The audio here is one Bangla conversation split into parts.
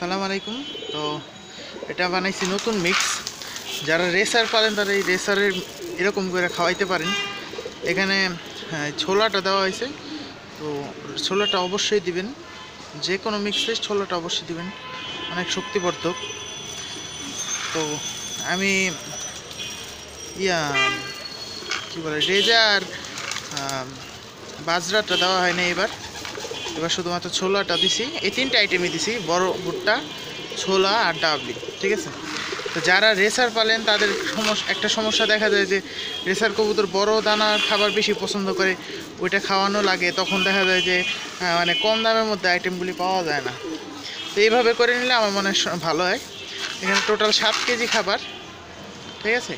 আসসালামু আলাইকুম। তো এটা বানাইছি নতুন মিক্স যারা রেসার পারেন তারা এই রেসারের এরকম করে খাওয়াইতে পারেন। এখানে হ্যাঁ, ছোলাটা দেওয়া হয়েছে। তো ছোলাটা অবশ্যই দিবেন। যে কোনো মিক্সে ছোলাটা অবশ্যই দিবেন। অনেক শক্তিবর্ধক। তো আমি ইয়া কী বলে রেজার বাজরাটা দেওয়া হয়নি এবার। এবার শুধুমাত্র ছোলাটা দিছি। এই তিনটা আইটেমই দিছি, বড় ভুট্টা, ছোলা আর ডাবলি, ঠিক আছে? তো যারা রেসার পালেন, তাদের সমস্যা একটা সমস্যা দেখা যায় যে, রেসার কবুতর বড় দানার খাবার বেশি পছন্দ করে, ওইটা খাওয়ানো লাগে, তখন দেখা যায় যে মানে কম দামের মধ্যে আইটেমগুলি পাওয়া যায় না। তো এইভাবে করে নিলে আমার মনে ভালো হয়। এখানে টোটাল সাত কেজি খাবার, ঠিক আছে?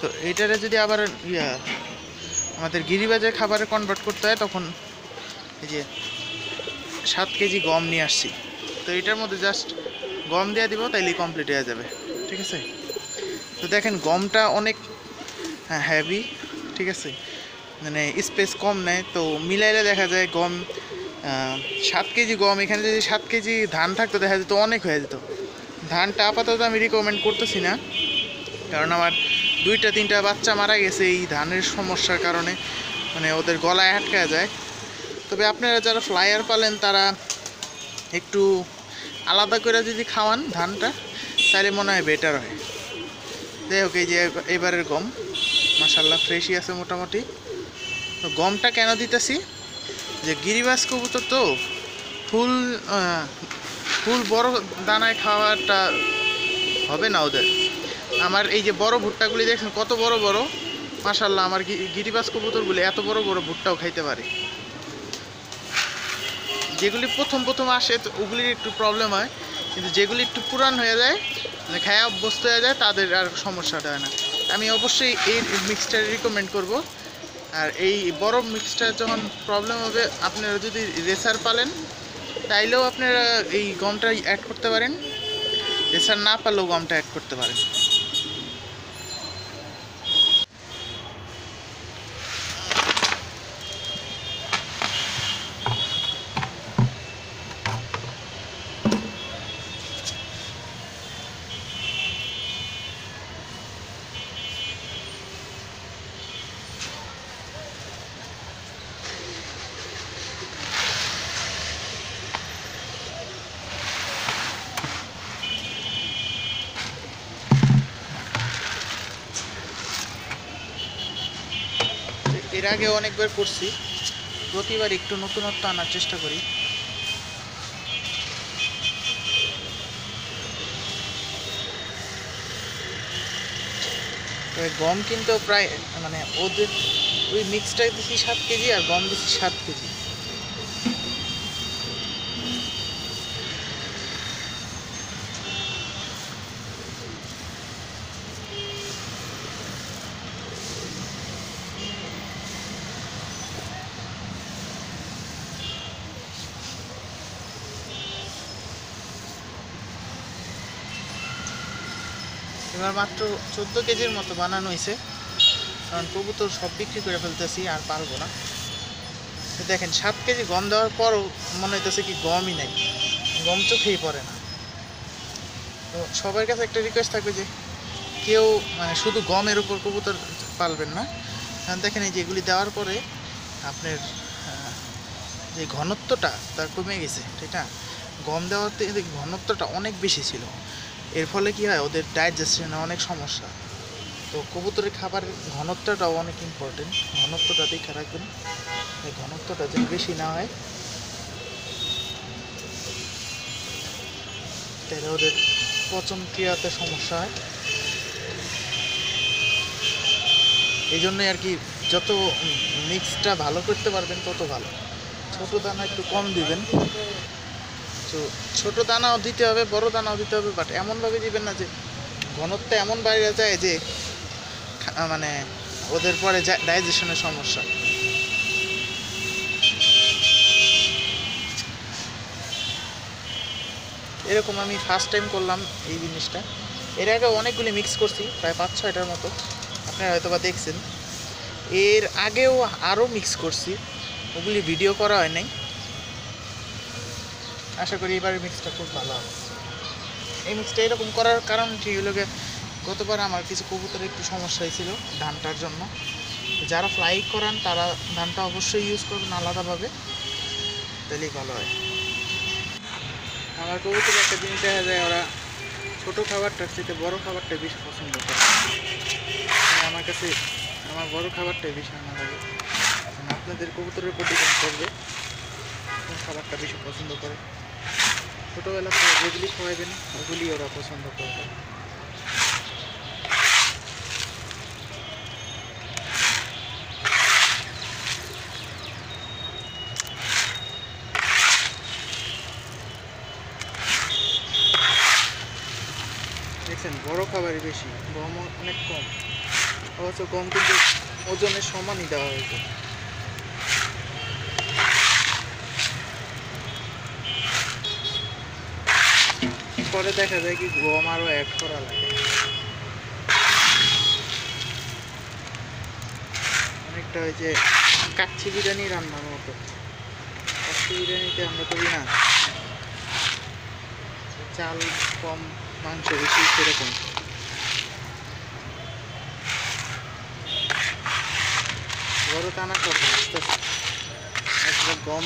তো এইটারে যদি আবার, ইয়া, আমাদের গিরিবাজের খাবারে কনভার্ট করতে হয়, তখন এই যে সাত কেজি গম নিয়ে আসছি। তো এটার মধ্যে জাস্ট গম দেওয়া দিব তাইলে কমপ্লিট হয়ে যাবে। ঠিক আছে? তো দেখেন, গমটা অনেক হ্যাভি ঠিক আছে? মানে স্পেস কম নেয়। তো মিলাইলে দেখা যায় গম সাত কেজি গম, এখানে যদি সাত কেজি ধান থাকতো, দেখা যেত অনেক হয়ে যেত। ধানটা আপাতত আমি রিকমেন্ড করতেছি না, কারণ আমার দুইটা, তিনটা বাচ্চা মারা গেছে এই ধানের সমস্যার কারণে। মানে ওদের গলায় আটকা যায়। তবে আপনারা যারা ফ্লায়ার পালেন, তারা একটু আলাদা করে যদি খাওয়ান ধানটা, তাহলে মনে হয় বেটার হয়। যাই হোক, এই যে এবারের গম মাসাল্লাহ ফ্রেশই আছে মোটামুটি। তো গমটা কেন দিতেছি? যে গিরিবাস কবুতর তো ফুল ফুল বড় দানায় খাওয়াটা হবে না ওদের। আমার এই যে বড় ভুট্টাগুলি দেখছেন কত বড় বড়। মাসাল্লাহ আমার গিরিবাস কবুতরগুলি এত বড় বড় ভুট্টাও খাইতে পারে। যেগুলি প্রথম প্রথম আসে ওগুলির একটু প্রবলেম হয়, কিন্তু যেগুলি একটু পুরান হয়ে যায় মানে খায়া অভ্যস্ত হয়ে যায়, তাদের আর সমস্যাটা হয় না। আমি অবশ্যই এই মিক্সটা রিকমেন্ড করব। আর এই বড় মিক্সটা যখন প্রবলেম হবে, আপনারা যদি রেসার পালেন, তাইলেও আপনারা এই গমটা অ্যাড করতে পারেন। রেসার না পারলেও গমটা অ্যাড করতে পারেন। এর আগে অনেকবার করছি। প্রতিবার একটু নতুনত্ব আনার চেষ্টা করি। তবে গম কিন্তু প্রায় মানে ওদের ওই মিক্সটাই দিছি সাত কেজি আর গম দিছি সাত কেজি এবার মাত্র চোদ্দ কেজির মতো বানানো হয়েছে। কারণ কবুতর সব বিক্রি করে ফেলতেছি, আর পারব না। দেখেন, সাত কেজি গম দেওয়ার পরও মনে হইতেছে কি গমই নাই। গম চোখেই পড়ে না। তো সবার কাছে একটা রিকোয়েস্ট থাকবে যে, কেউ মানে শুধু গমের উপর কবুতর পালবেন না। কারণ দেখেন এই যেগুলি দেওয়ার পরে আপনার যে ঘনত্বটা তা কমে গেছে, ঠিক না? গম দেওয়াতে এদের ঘনত্বটা অনেক বেশি ছিল। এর ফলে কি হয়? ওদের ডাইজেশনে অনেক সমস্যা। তো কবুতরের খাবারের ঘনত্বটাও অনেক ইম্পর্টেন্ট ঘনত্বটা দেখে রাখবেন। এই ঘনত্বটা যেন বেশি না হয়, তাহলে ওদের পচন ক্রিয়াতে সমস্যা হয়। এই জন্যই আর কি যত মিক্সটা ভালো করতে পারবেন, তত ভালো। ছোট দানা একটু কম দিবেন। তো ছোট দানাও দিতে হবে, বড় দানাও দিতে হবে বাট এমনভাবে দিবেন না যে ঘনত্ব এমন বাইরে যায় যে মানে ওদের পরে ডাইজেশনের সমস্যা। এরকম আমি ফার্স্ট টাইম করলাম এই জিনিসটা। এর আগে অনেকগুলি মিক্স করছি, প্রায় পাঁচ ছয়টার মতো। আপনারা হয়তো বা দেখছেন। এর আগেও আরও মিক্স করছি। ওগুলি ভিডিও করা হয় নাই। আশা করি এবারের মিক্সটা খুব ভালো হবে। এই মিক্সটা এরকম করার কারণ ঠিক হলো গতবার আমার কিছু কবুতরের একটু সমস্যা হয়েছিল ধানটার জন্য। যারা ফ্লাই করান, তারা ধানটা অবশ্যই ইউজ করবেন আলাদাভাবে। তাহলেই ভালো হয়। আমার কবুতর একটা জিনিস দেখা যায়, ওরা ছোটো খাবারটার চেয়ে বড় খাবারটা বেশি পছন্দ করে। আমার কাছে আমার বড় খাবারটাই বেশি ভালো লাগে। আপনাদের কবুতরের প্রতি করবে খাবারটা বেশি পছন্দ করে। ছোটোবেলা থেকে যেগুলি খাওয়াবেন, ওগুলি ওরা পছন্দ করবে। দেখছেন, বড় খাবারই বেশি গম অনেক কম। অবশ্য গম কিন্তু ওজনের সমানই দেওয়া হয়েছে। পরে দেখা যায় কি গম আরও অ্যাড করা লাগে। অনেকটা ওই যে কাচ্চি বিরিয়ানি রান্নার মতো। কাচ্চি বিরিয়ানিতে আমরা করি না। চাল কম মাংস বেশি সেরকম। বড় টানা করব আস্তে আস্তে। গম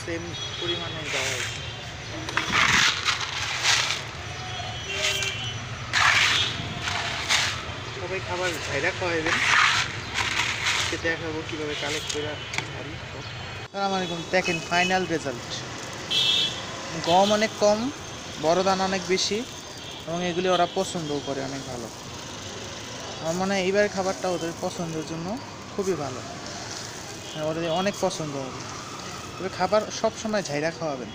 সেম পরিমাণে দেওয়া হয়েছে। খাবার ভাইরা খাওয়াবেন সে দেখাবো কীভাবে কালেক্ট করে পারি আসসালামু আলাইকুম দেখেন ফাইনাল রেজাল্ট গম অনেক কম বড় দানা অনেক বেশি এবং এগুলি ওরা পছন্দও করে অনেক ভালো। আমার মনে হয় এইবার খাবারটা ওদের পছন্দের জন্য খুবই ভালো। হ্যাঁ, ওদের অনেক পছন্দ হবে। তবে খাবার সবসময় ঝাইরা খাওয়াবেন।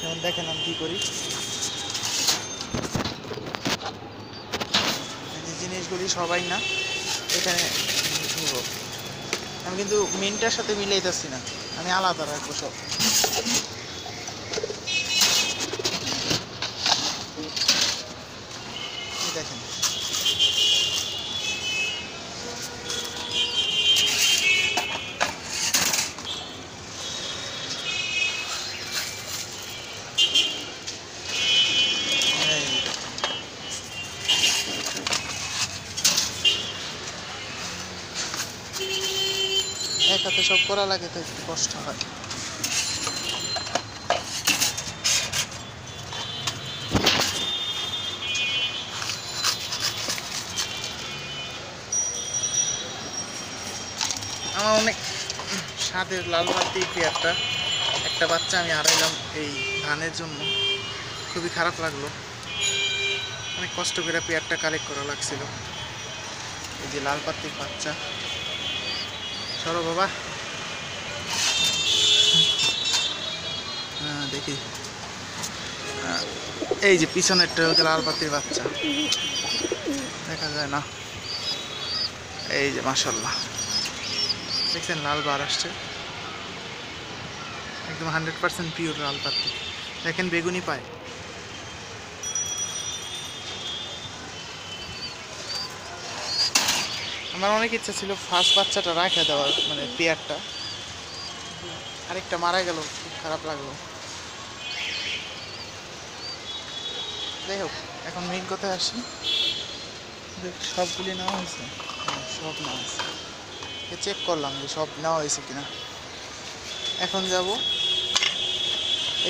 যেমন দেখেন আমি কী করি। জিনিসগুলি সবাই না। এখানে নিব আমি কিন্তু মেনটার সাথে মিলাইতেছি না। আমি আলাদা রাখব সব এই দেখেন এই এক হাতে সব করা লাগে তো একটু কষ্ট হয়। আমার অনেক স্বাদের লাল বাতি পেয়ারটা একটা বাচ্চা আমি হারাইলাম এই ধানের জন্য। খুবই খারাপ লাগল। অনেক কষ্ট করে পেয়ারটা কালেক্ট করা লাগছিল। এই যে লাল পাতির বাচ্চা। সরো বাবা হ্যাঁ দেখি। এই যে পিছনেরটা হচ্ছে লাল পাতির বাচ্চা। দেখা যায় না। এই যে মাসাল্লাহ দেখছেন লাল বার আসছে। একদম হান্ড্রেড পার্সেন্ট পিওর লাল পাতি। দেখেন বেগুনি পায়। আমার অনেক ইচ্ছা ছিল ফার্স্ট বাচ্চাটা রাখা দেওয়ার মানে পেয়ারটা। আরেকটা মারা গেল, খুব খারাপ লাগল। যাই হোক এখন মেইন কথায় আসি। সবগুলি নেওয়া হয়েছে? হ্যাঁ, সব নেওয়া হয়েছে। চেক করলাম যে সব নেওয়া হয়েছে কিনা। এখন যাব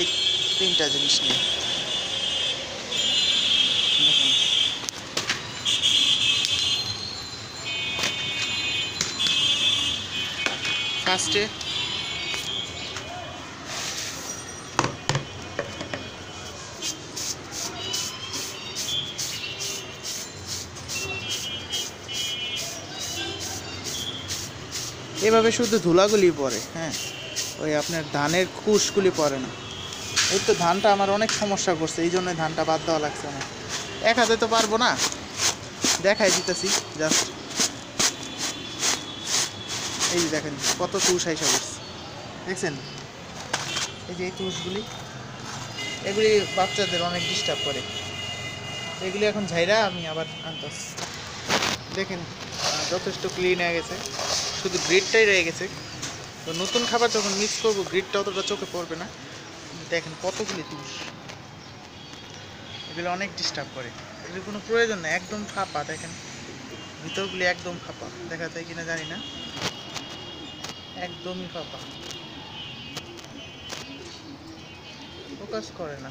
এই তিনটা জিনিস নিয়ে। ফার্স্টে এভাবে শুধু ধুলাগুলি পড়ে হ্যাঁ? ওই আপনার ধানের কুশগুলি পড়ে না। এই তো ধানটা আমার অনেক সমস্যা করছে, এই জন্য ধানটা বাদ দেওয়া লাগছে আমার। এক হাতে তো পারব না। দেখাই দিতেছি জাস্ট এই যে দেখেন, কত তুষ আইসা করছে দেখছেন? এই যে এই তুষগুলি, এগুলি বাচ্চাদের অনেক ডিস্টার্ব করে। এগুলি এখন ঝাইরা, আমি আবার আনতেছি। দেখেন, যথেষ্ট ক্লিন হয়ে গেছে। শুধু গ্রিডটাই রয়ে গেছে। তো নতুন খাবার যখন মিক্স করব গ্রিডটা অতটা চোখে পড়বে না। দেখেন কতগুলি তুষ। এগুলো অনেক ডিস্টার্ব করে। এগুলো কোনো প্রয়োজন নেই, একদম ফাঁপা, দেখেন। ভিতরগুলি একদম ফাঁপা, দেখা যায় কিনা জানি না। একদমই ফাঁপা। ফোকাস করে না।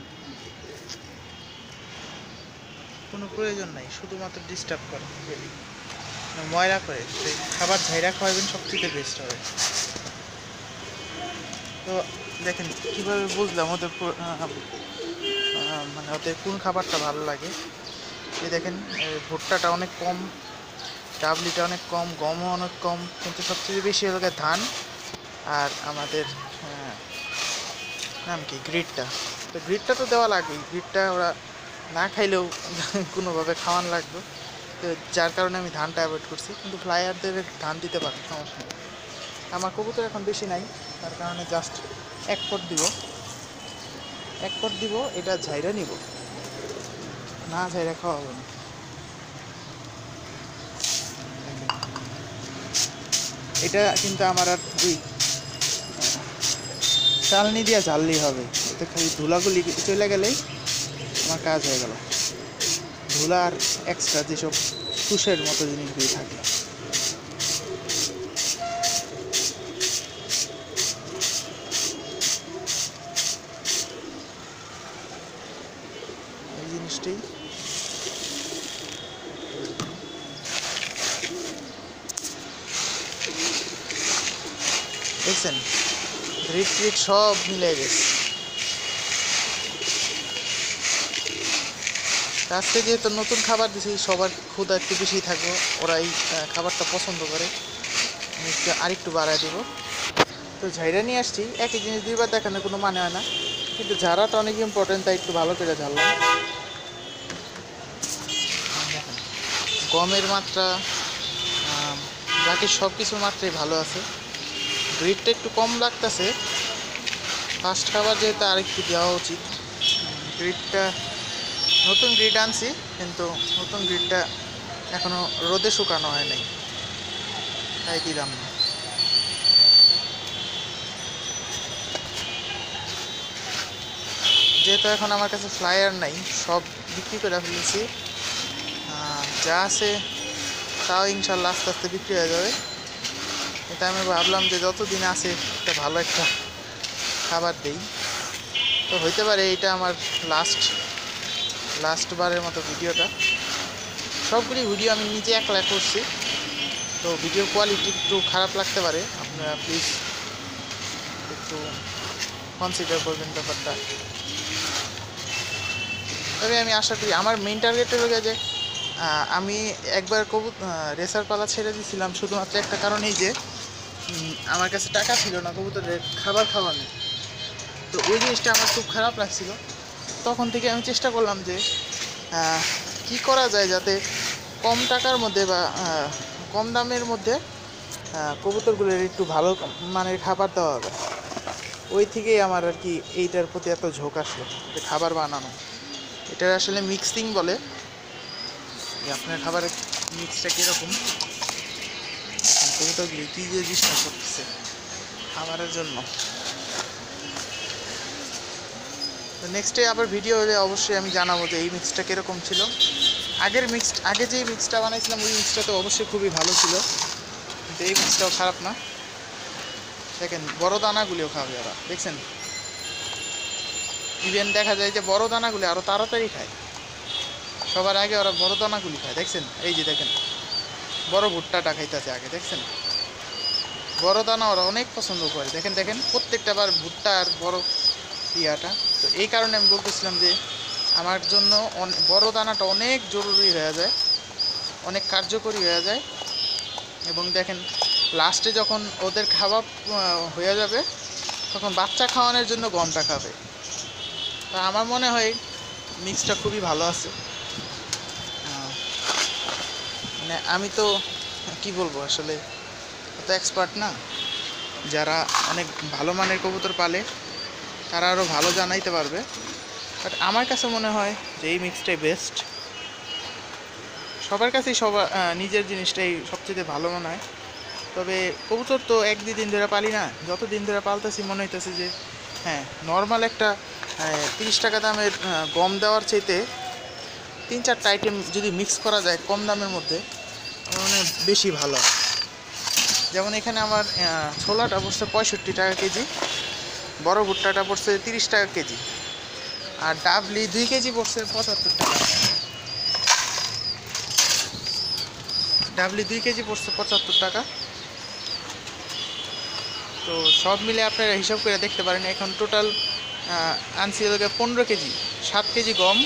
কোনো প্রয়োজন নাই, শুধুমাত্র ডিস্টার্ব করে। ময়লা করে। তো খাবার ঝাইরা খাওয়াবেন সবথেকে বেস্ট হবে। তো দেখেন, কীভাবে বুঝলাম ওদের মানে ওদের কোন খাবারটা ভালো লাগে? এই দেখেন ভুট্টাটা অনেক কম, ডাবলিটা অনেক কম, গমও অনেক কম, কিন্তু সবচেয়ে বেশি হলো ধান আর আমাদের নাম কি? গ্রিডটা তো গ্রিডটা তো দেওয়া লাগবেই। গ্রিডটা ওরা না খাইলেও কোনোভাবে খাওয়ান লাগবে। যার কারণে আমি ধানটা অ্যাভয়েড করছি। কিন্তু ফ্লায়ারদের ধান দিতে পারি সমস্যা নেই। আমার কবুতর এখন বেশি নাই, তার কারণে জাস্ট এক পট দিব। এক পট দিব, এটা ঝাইরা নিব। না ঝাইরা খাওয়াবো না। এটা কিন্তু আমার আর দুই, চালনি দিয়ে ঝাললেই হবে। এতে খালি ধুলাগুলি চলে গেলেই আমার কাজ হয়ে গেল। আর এক্সট্রা যেসব তুষের মতো জিনিসগুলি থাকে। এই জিনিসটাই দেখছেন ট্রিট সব মিলে গেছে। আজকে যেহেতু নতুন খাবার দিছি, সবার ক্ষুদা একটু বেশি থাকব ওরা এই খাবারটা পছন্দ করে। আমি একটু আরেকটু বাড়ায় দেবো। তো ঝাইরা নিয়ে আসছি, একই জিনিস দুইবার দেখানোর কোনো মানে হয় না। কিন্তু ঝাড়াটা অনেক ইম্পর্টেন্ট তাই একটু ভালো করে ঝাড়লাম। গমের মাত্রা বাকি সব কিছুর মাত্রাই ভালো আছে। গ্রিডটা একটু কম লাগতেছে। ফার্স্ট খাবার যেহেতু আরেকটু দেওয়া উচিত। গ্রিডটা নতুন গ্রিড আনছি, কিন্তু নতুন গ্রিডটা এখনও রোদে শুকানো হয় নাই তাই দিলাম না যেহেতু এখন আমার কাছে ফ্লায়ার নাই, সব বিক্রি করে ফেলেছি। যা আছে তাও ইনশাল্লাহ আস্তে আস্তে বিক্রি হয়ে যাবে। এটা আমি ভাবলাম যে যতদিন আছে, একটা ভালো একটা খাবার দেই। তো হইতে পারে এটা আমার লাস্ট লাস্ট বারের মতো ভিডিওটা। সবগুলি ভিডিও আমি নিজে একলা করছি। তো ভিডিও কোয়ালিটি একটু খারাপ লাগতে পারে। আপনারা প্লিজ একটু কনসিডার করবেন ব্যাপারটা। তবে আমি আশা করি আমার মেইন টার্গেট হলো যে আমি একবার কবু রেসার পালা ছেড়ে দিয়েছিলাম শুধুমাত্র একটা কারণেই যে আমার কাছে টাকা ছিল না কবুতরের খাবার খাওয়ানো তো ওই জিনিসটা আমার খুব খারাপ লাগছিল। তখন থেকে আমি চেষ্টা করলাম যে কি করা যায় যাতে কম টাকার মধ্যে বা কম দামের মধ্যে কবুতরগুলোর একটু ভালো মানের খাবার দেওয়া হবে। ওই থেকেই আমার আর কি এইটার প্রতি এত ঝোঁক আসলো, যে খাবার বানানো। এটা আসলে মিক্সিং বলে। যে আপনার খাবারের মিক্সটা কীরকম? কবুতরগুলি কী যে চেষ্টা করতেছে? খাবারের জন্য। তো নেক্সটে আবার ভিডিও হলে অবশ্যই আমি জানাব যে এই মিক্সটা কীরকম ছিল। আগের মিক্সড আগে যে মিক্সটা বানাইছিলাম, ওই মিক্সটা তো অবশ্যই খুবই ভালো ছিল। কিন্তু এই মিক্সটাও খারাপ না। দেখেন, বড় দানাগুলিও খাবে ওরা, দেখছেন? ইভেন দেখা যায় যে বড় দানাগুলি আরও তাড়াতাড়ি খায়। সবার আগে ওরা বড় দানাগুলি খায়, দেখছেন? এই যে দেখেন, বড় ভুট্টাটা খাইতেছে আগে, দেখছেন? বড় দানা ওরা অনেক পছন্দ করে। দেখেন দেখেন, প্রত্যেকটা বার ভুট্টা আর বড় ইয়াটা। তো এই কারণে আমি বলতেছিলাম যে আমার জন্য বড় দানাটা অনেক জরুরি হয়ে যায়, অনেক কার্যকরী হয়ে যায়। এবং দেখেন লাস্টে যখন ওদের খাওয়া হয়ে যাবে, তখন বাচ্চা খাওয়ানোর জন্য গমটা খাবে। তা আমার মনে হয় মিক্সটা খুবই ভালো আছে। মানে আমি তো, কি বলব আসলে অত এক্সপার্ট না। যারা অনেক ভালো মানের কবুতর পালে তারা আরও ভালো জানাইতে পারবে। বাট আমার কাছে মনে হয় যে এই মিক্সটাই বেস্ট সবার কাছেই সবার নিজের জিনিসটাই সবচেয়ে ভালো মনে হয়। তবে কবুতর তো এক দুই দিন ধরে পালি না। যত দিন ধরে পালতেছি মনে হইতেছে যে হ্যাঁ নর্মাল একটা তিরিশ টাকা দামের গম দেওয়ার চাইতে তিন চারটা আইটেম যদি মিক্স করা যায় কম দামের মধ্যে মানে বেশি ভালো। যেমন এখানে আমার ছোলাটা পড়ছে পঁয়ষট্টি টাকা কেজি। বড় ভুট্টাটা পড়ছে তিরিশ টাকা কেজি। আর ডাবলি দুই কেজি পড়ছে পঁচাত্তর টাকা। ডাবলি দুই কেজি পড়ছে পঁচাত্তর টাকা। তো সব মিলে আপনারা হিসাব করে দেখতে পারেন, এখন টোটাল আনছি গিয়ে পনেরো কেজি, সাত কেজি গম,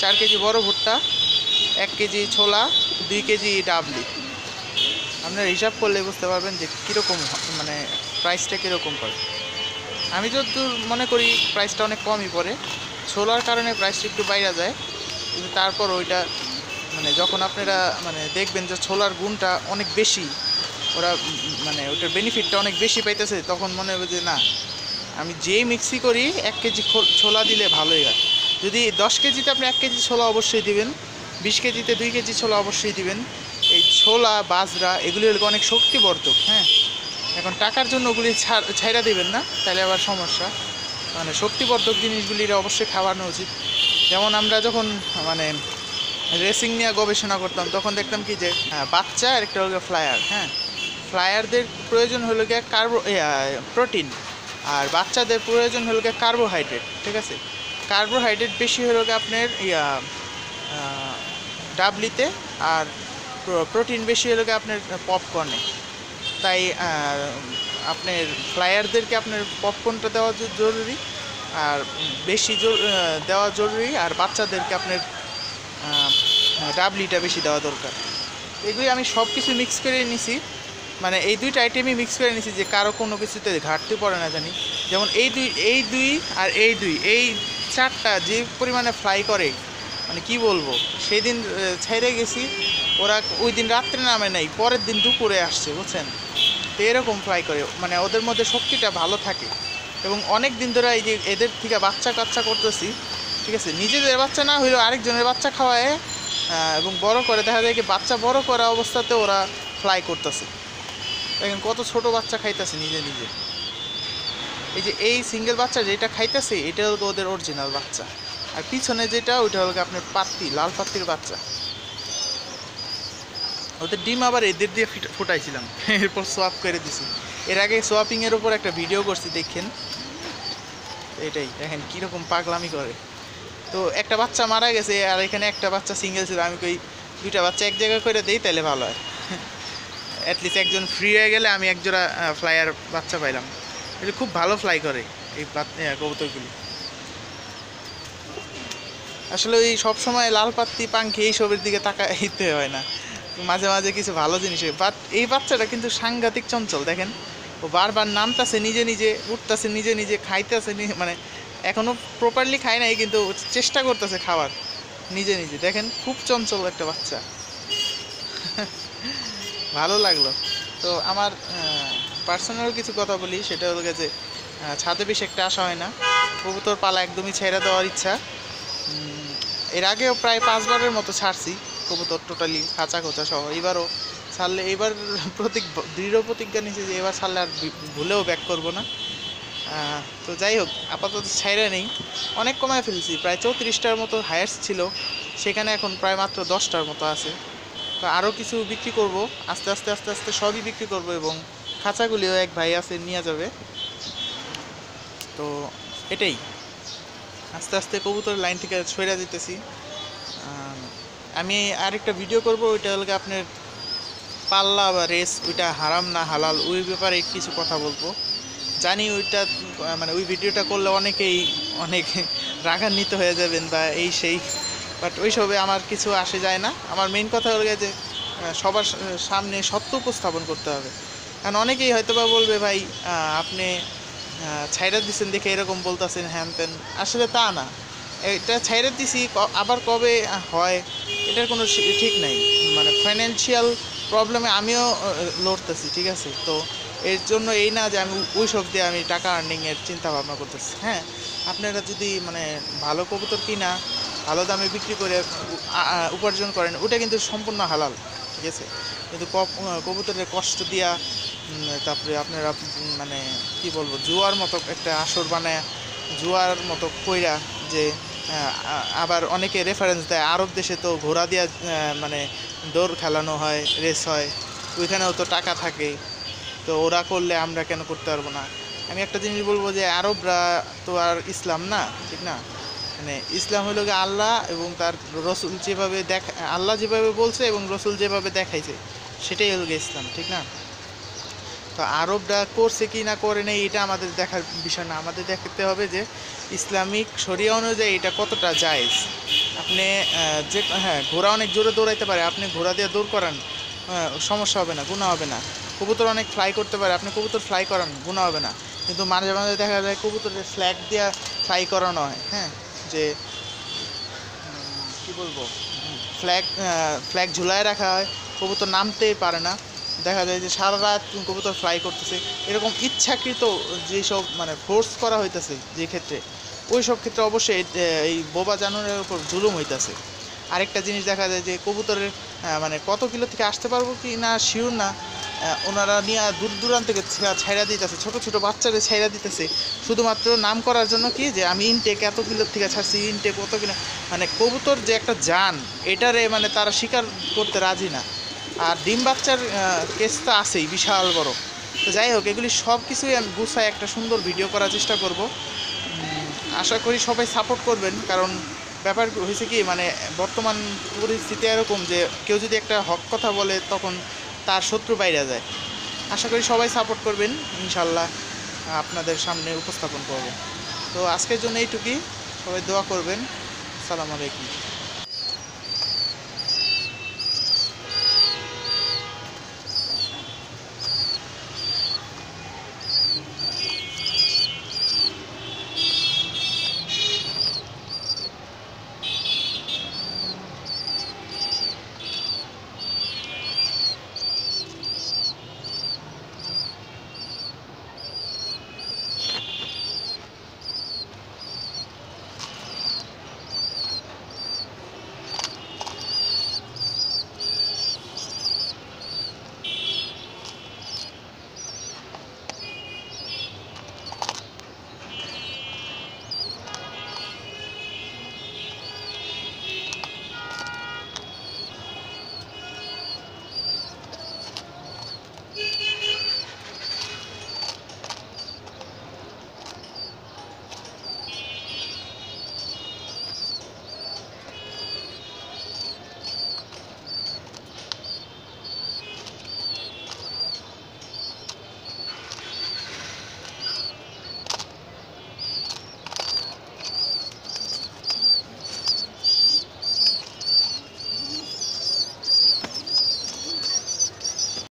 চার কেজি বড় ভুট্টা, এক কেজি ছোলা, দুই কেজি ডাবলি। আপনারা হিসাব করলে বুঝতে পারবেন যে কীরকম মানে প্রাইসটা কীরকম পড়ে আমি যতদূর মনে করি প্রাইসটা অনেক কমই পড়ে। ছোলার কারণে প্রাইসটা একটু বাইরে যায়। কিন্তু তারপর ওইটা মানে যখন আপনারা মানে দেখবেন যে ছোলার গুণটা অনেক বেশি, ওরা মানে ওটার বেনিফিটটা অনেক বেশি পাইতেছে, তখন মনে হবে যে না, আমি যেই মিক্সি করি, এক কেজি ছোলা দিলে ভালোই হয়। যদি দশ কেজিতে আপনি এক কেজি ছোলা অবশ্যই দিবেন, বিশ কেজিতে দুই কেজি ছোলা অবশ্যই দিবেন। এই ছোলা, বাজরা, এগুলি অনেক শক্তিবর্ধক হ্যাঁ? এখন টাকার জন্য ওগুলি ছাইরা দিবেন না তাহলে আবার সমস্যা। মানে শক্তিবর্ধক জিনিসগুলির অবশ্যই খাওয়ানো উচিত। যেমন আমরা যখন মানে রেসিং নিয়ে গবেষণা করতাম, তখন দেখতাম কি যে বাচ্চা আর একটা হলো ফ্লায়ার হ্যাঁ? ফ্লায়ারদের প্রয়োজন হলো গিয়ে কার্বো প্রোটিন আর বাচ্চাদের প্রয়োজন হলো গিয়ে কার্বোহাইড্রেট ঠিক আছে? কার্বোহাইড্রেট বেশি হলো গিয়ে আপনার, ইয়া ডাবলিতে, আর প্রোটিন বেশি হলো গিয়ে আপনার পপকর্নে তাই আপনার ফ্লায়ারদেরকে আপনার পপকর্নটা দেওয়া জরুরি আর বেশি দেওয়া জরুরি আর বাচ্চাদেরকে আপনার ডাবলিটা বেশি দেওয়া দরকার। এগুলি আমি সব কিছু মিক্স করে নিছি। মানে এই দুইটা আইটেমই মিক্স করে নিছি যে কারও কোনো কিছুতে ঘাটতি পড়ে না জানি। যেমন এই দুই এই দুই আর এই দুই, এই চারটা যে পরিমাণে ফ্রাই করে মানে কি বলব সেই দিন ছেড়ে গেছি, ওরা ওই দিন রাত্রে নামে নাই, পরের দিন দুপুরে আসছে, বুঝছেন? তো এরকম ফ্রাই করে মানে ওদের মধ্যে শক্তিটা ভালো থাকে। এবং অনেক দিন ধরে এই যে এদের থেকে বাচ্চা কাচ্চা করতেছি, ঠিক আছে? নিজেদের বাচ্চা না হইলেও আরেকজনের বাচ্চা খাওয়ায় এবং বড় করে, দেখা যায় কি বাচ্চা বড় করা অবস্থাতে ওরা ফ্লাই করতেছে। দেখেন কত ছোট বাচ্চা খাইতেছে নিজে নিজে। এই যে এই সিঙ্গেল বাচ্চা যেটা খাইতেছে এটা ওদের অরিজিনাল বাচ্চা। আর পিছনে যেটা, ওইটা হলো আপনার পাত্তি লাল পাত্তির বাচ্চা। ওদের ডিম আবার এদের দিয়ে ফিট- ফুটাইছিলাম। এরপর সোয়াপ করে দিছি। এর আগে সোয়াপিং এর উপর একটা ভিডিও করছি, দেখেন। এটাই, দেখেন কীরকম পাগলামি করে। তো একটা বাচ্চা মারা গেছে, আর এখানে একটা বাচ্চা সিঙ্গেল ছিল। আমি কই, দুইটা বাচ্চা এক জায়গায় করে দেই তাহলে ভালো হয়। অ্যাটলিস্ট একজন ফ্রি হয়ে গেলে আমি একজোড়া ফ্লায়ার বাচ্চা পাইলাম। এটা খুব ভালো ফ্লাই করে, এই বাত- কবুতরগুলি। আসলে ওই সবসময় লাল পাত্তি পাঙ্খি এইসবের দিকে তাকাইতে হয় না। মাঝে মাঝে কিছু ভালো জিনিস হয়। বাট এই বাচ্চাটা কিন্তু সাংঘাতিক চঞ্চল, দেখেন। ও বারবার নামতাছে, নিজে নিজে উঠতাছে, নিজে নিজে খাইতেছে মানে এখনও প্রপারলি খায় নাই, কিন্তু চেষ্টা করতেছে খাওয়ার। নিজে নিজে, দেখেন, খুব চঞ্চল একটা বাচ্চা। ভালো লাগল। তো আমার পার্সোনাল কিছু কথা বলি, সেটা হলো যে ছাদে বেশি একটা আসা হয় না। কবুতর পালা একদমই ছেড়ে দেওয়ার ইচ্ছা। এর আগেও প্রায় পাঁচবারের মতো ছাড়ছি। কবুতর টোটালি খাঁচা খোঁচা সহ। এবারও ছাড়লে, এবার প্রতিক দৃঢ় প্রতিজ্ঞা নিয়েছি যে এবার ছাড়লে আর ভুলেও ব্যাক করব না। তো যাই হোক, আপাতত ছাইরা নেই। অনেক কমায় ফেলছি। প্রায় চৌত্রিশটার মতো হায়ার্স ছিল। সেখানে এখন প্রায় মাত্র দশটার মতো আছে। তো আরও কিছু বিক্রি করব। আস্তে আস্তে আস্তে আস্তে সবই বিক্রি করব এবং খাঁচাগুলিও এক ভাই আছে, নিয়ে যাবে। তো এটাই। আস্তে আস্তে কবুতর লাইন থেকে সরে দিতেছি। আম, আরেকটা ভিডিও করব ওইটা হলো আপনার পাল্লা বা রেস ওইটা হারাম না হালাল ওই ব্যাপারে কিছু কথা বলব। জানি ওইটা মানে ওই ভিডিওটা করলে অনেকেই অনেক রাগান্বিত হয়ে যাবেন বা এই সেই বাট ওইসবে আমার কিছু আসে যায় না। আমার মেইন কথা হলো যে সবার সামনে সত্য উপস্থাপন করতে হবে। কারণ অনেকেই হয়তো বা বলবে ভাই আপনি ছাইরা দিচ্ছেন দেখে এরকম বলতেছেন হ্যান ত্যান। আসলে তা না। এটা ছাইরা দিছি আবার কবে হয়, এটার কোনো ঠিক নাই। মানে ফাইন্যান্সিয়াল প্রবলেমে আমিও লড়তেছি, ঠিক আছে? তো এর জন্য এই না যে আমি ওই সব দিয়ে আমি টাকা আর্নিংয়ের চিন্তা ভাবনা করতেছি। হ্যাঁ আপনারা যদি মানে ভালো কবুতর কিনা, ভালো দামে বিক্রি করে উপার্জন করেন, ওটা কিন্তু সম্পূর্ণ হালাল, ঠিক আছে? কিন্তু কবুতরের কষ্ট দিয়া তারপরে আপনারা মানে কি বলব, জুয়ার মতো একটা আসর বানায়, জুয়ার মতো কইরা যে আবার অনেকে রেফারেন্স দেয়, আরব দেশে তো ঘোড়া দিয়া মানে দৌড় খেলানো হয় রেস হয়, ওইখানেও তো টাকা থাকে তো ওরা করলে আমরা কেন করতে পারব না? আমি একটা জিনিস বলব যে, আরবরা তো আর ইসলাম না, ঠিক না? মানে ইসলাম হলো গিয়ে আল্লাহ এবং তার রসুল যেভাবে দেখা, আল্লাহ যেভাবে বলছে এবং রসুল যেভাবে দেখাইছে, সেটাই হলো গিয়ে ইসলাম, ঠিক না? তো আরবরা করছে কি না করে নেই, এটা আমাদের দেখার বিষয় না। আমাদের দেখতে হবে যে ইসলামিক শরিয়া অনুযায়ী এটা কতটা জায়েজ। আপনি যে হ্যাঁ ঘোড়া অনেক জোরে দৌড়াইতে পারে, আপনি ঘোড়া দিয়ে দৌড় করান সমস্যা হবে না গুণা হবে না। কবুতর অনেক ফ্লাই করতে পারে, আপনি কবুতর ফ্লাই করান গুণা হবে না। কিন্তু মাঝে মাঝে দেখা যায় কবুতরের ফ্ল্যাগ দিয়ে ফ্লাই করানো হয় হ্যাঁ? যে কি বলব? ফ্ল্যাগ ফ্ল্যাগ ঝুলায় রাখা হয়, কবুতর নামতেই পারে না। দেখা যায় যে সারা রাত কবুতর ফ্লাই করতেছে। এরকম ইচ্ছাকৃত যেসব মানে ফোর্স করা হইতেছে যে ক্ষেত্রে ওই সব ক্ষেত্রে অবশ্যই এই বোবা জানোয়ারের উপর জুলুম হইতেছে। আরেকটা জিনিস দেখা যায় যে কবুতরের মানে কত কিলো থেকে আসতে পারব কি না শিওর না ওনারা নিয়ে দূর দূরান্ত থেকে ছাইড়া দিতেছে, ছোট ছোট বাচ্চাদের ছাইড়া দিতেছে। শুধুমাত্র নাম করার জন্য কি যে আমি ইনটেক এত কিলো থেকে ছাড়ছি ইনটেক কত কিলো মানে কবুতর যে একটা যান এটারে মানে তারা স্বীকার করতে রাজি না। আর ডিম বাচ্চার কেস তো আছেই, বিশাল বড়। তো যাই হোক, এগুলি সব কিছুই আমি গুছায় একটা সুন্দর ভিডিও করার চেষ্টা করব। আশা করি সবাই সাপোর্ট করবেন, কারণ ব্যাপার হয়েছে কি মানে বর্তমান পরিস্থিতি এরকম যে কেউ যদি একটা হক কথা বলে, তখন তার শত্রু বাইরে যায়। আশা করি সবাই সাপোর্ট করবেন, ইনশাল্লাহ আপনাদের সামনে উপস্থাপন করব। তো আজকের জন্য এইটুকুই, সবাই দোয়া করবেন। সালাম আলাইকুম।